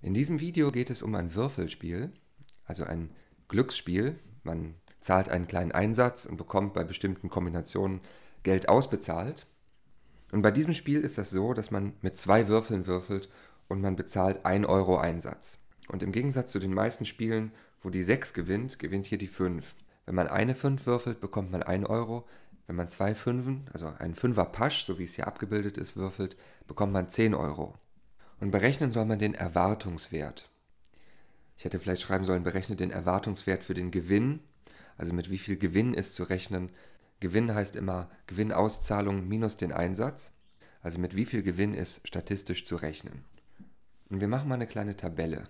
In diesem Video geht es um ein Würfelspiel, also ein Glücksspiel. Man zahlt einen kleinen Einsatz und bekommt bei bestimmten Kombinationen Geld ausbezahlt. Und bei diesem Spiel ist das so, dass man mit zwei Würfeln würfelt und man bezahlt 1 Euro Einsatz. Und im Gegensatz zu den meisten Spielen, wo die 6 gewinnt, gewinnt hier die 5. Wenn man eine 5 würfelt, bekommt man 1 Euro. Wenn man zwei Fünfen, also einen Fünfer Pasch, so wie es hier abgebildet ist, würfelt, bekommt man 10 Euro. Und berechnen soll man den Erwartungswert. Ich hätte vielleicht schreiben sollen, berechne den Erwartungswert für den Gewinn, also mit wie viel Gewinn ist zu rechnen. Gewinn heißt immer Gewinnauszahlung minus den Einsatz, also mit wie viel Gewinn ist statistisch zu rechnen. Und wir machen mal eine kleine Tabelle.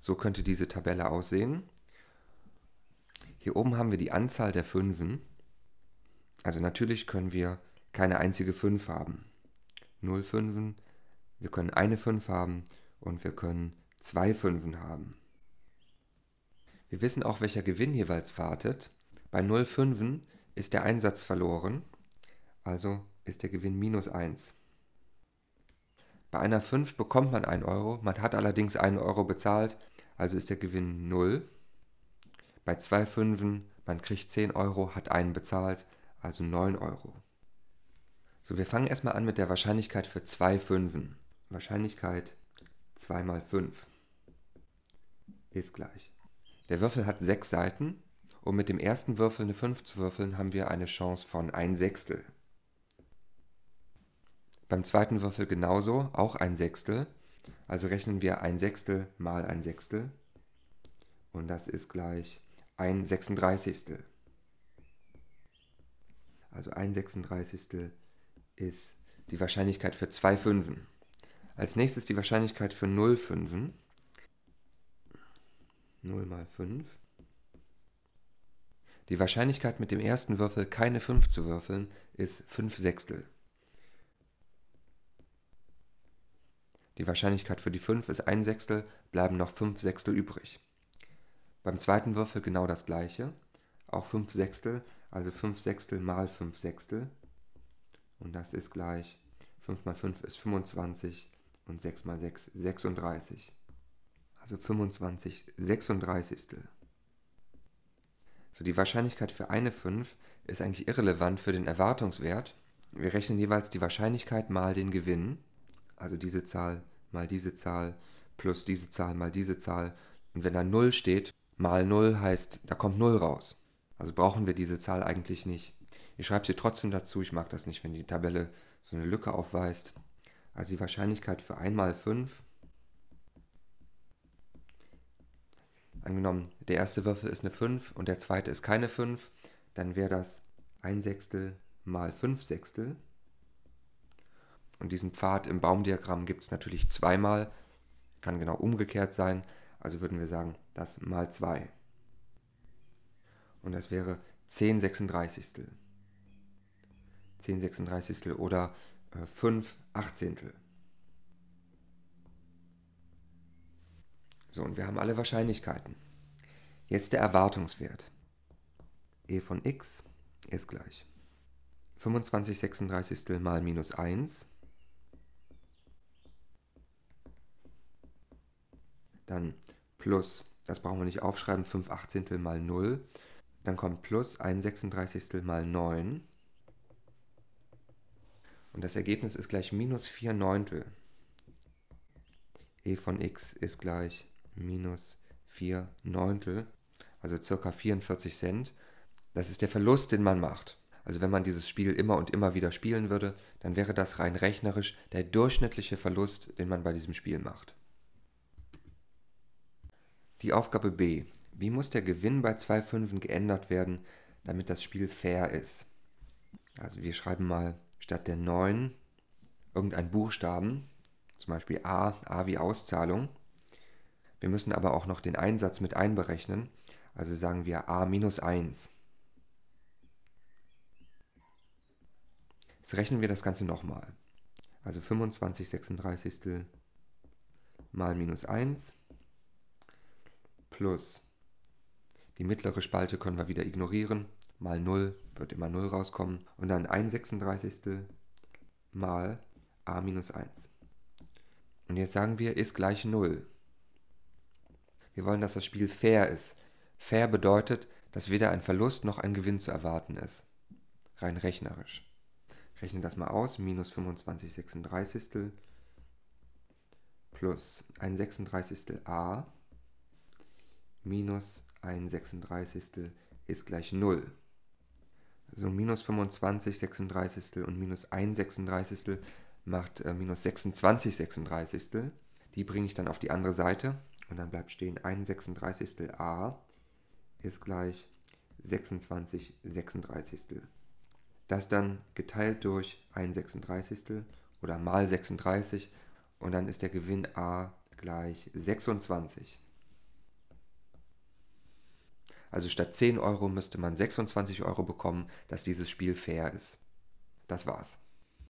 So könnte diese Tabelle aussehen. Hier oben haben wir die Anzahl der Fünfen. Also natürlich können wir keine einzige 5 haben. 0 Fünfen, wir können eine 5 haben und wir können zwei Fünfen haben. Wir wissen auch, welcher Gewinn jeweils wartet. Bei 0 Fünfen ist der Einsatz verloren, also ist der Gewinn minus 1. Bei einer 5 bekommt man 1 Euro, man hat allerdings 1 Euro bezahlt, also ist der Gewinn 0. Bei zwei Fünfen, man kriegt 10 Euro, hat einen bezahlt, also 9 Euro. So, wir fangen erstmal an mit der Wahrscheinlichkeit für zwei Fünfen. Wahrscheinlichkeit 2 mal 5 ist gleich. Der Würfel hat sechs Seiten und mit dem ersten Würfel eine 5 zu würfeln, haben wir eine Chance von 1 Sechstel. Beim zweiten Würfel genauso, auch ein Sechstel. Also rechnen wir ein Sechstel mal ein Sechstel. Und das ist gleich ein Sechsunddreißigstel. Also ein Sechsunddreißigstel ist die Wahrscheinlichkeit für zwei Fünfen. Als nächstes die Wahrscheinlichkeit für 0 Fünfen. 0 mal 5. Die Wahrscheinlichkeit mit dem ersten Würfel keine 5 zu würfeln ist 5 Sechstel. Die Wahrscheinlichkeit für die 5 ist 1 Sechstel, bleiben noch 5 Sechstel übrig. Beim zweiten Würfel genau das gleiche, auch 5 Sechstel, also 5 Sechstel mal 5 Sechstel. Und das ist gleich 5 mal 5 ist 25 und 6 mal 6 36. Also 25 36. So die Wahrscheinlichkeit für eine 5 ist eigentlich irrelevant für den Erwartungswert. Wir rechnen jeweils die Wahrscheinlichkeit mal den Gewinn also diese Zahl mal diese Zahl plus diese Zahl mal diese Zahl. Und wenn da 0 steht, mal 0 heißt, da kommt 0 raus. Also brauchen wir diese Zahl eigentlich nicht. Ich schreibe sie trotzdem dazu, ich mag das nicht, wenn die Tabelle so eine Lücke aufweist. Also die Wahrscheinlichkeit für 1 mal 5. Angenommen, der erste Würfel ist eine 5 und der zweite ist keine 5, dann wäre das 1 Sechstel mal 5 Sechstel. Und diesen Pfad im Baumdiagramm gibt es natürlich zweimal. Kann genau umgekehrt sein. Also würden wir sagen, das mal 2. Und das wäre 10 36. 10 36 oder 5 Achtzehntel. So, und wir haben alle Wahrscheinlichkeiten. Jetzt der Erwartungswert. e von x ist gleich 25 36 mal minus 1 Dann plus, das brauchen wir nicht aufschreiben, 5 Achtzehntel mal 0. Dann kommt plus 1 Sechsunddreißigstel mal 9. Und das Ergebnis ist gleich minus 4 Neuntel. e von x ist gleich minus 4 Neuntel, also circa 44 Cent. Das ist der Verlust, den man macht. Also wenn man dieses Spiel immer und immer wieder spielen würde, dann wäre das rein rechnerisch der durchschnittliche Verlust, den man bei diesem Spiel macht. Die Aufgabe B. Wie muss der Gewinn bei zwei Fünfen geändert werden, damit das Spiel fair ist? Also wir schreiben mal statt der 9 irgendein Buchstaben, zum Beispiel A, A wie Auszahlung. Wir müssen aber auch noch den Einsatz mit einberechnen, also sagen wir A minus 1. Jetzt rechnen wir das Ganze nochmal. Also 25 36 mal minus 1 plus die mittlere Spalte können wir wieder ignorieren, mal 0 wird immer 0 rauskommen und dann 1 36. mal a minus 1. Und jetzt sagen wir, ist gleich 0. Wir wollen, dass das Spiel fair ist. Fair bedeutet, dass weder ein Verlust noch ein Gewinn zu erwarten ist. Rein rechnerisch. Rechne das mal aus. Minus 25 36 plus 1 36 a minus 1 36 ist gleich 0. So minus 25 36 und minus 1 36 macht äh, minus 26 36. Die bringe ich dann auf die andere Seite und dann bleibt stehen 1 36 a ist gleich 26 36. Das dann geteilt durch 1 36 oder mal 36 und dann ist der Gewinn a gleich 26. Also statt 10 Euro müsste man 26 Euro bekommen, dass dieses Spiel fair ist. Das war's.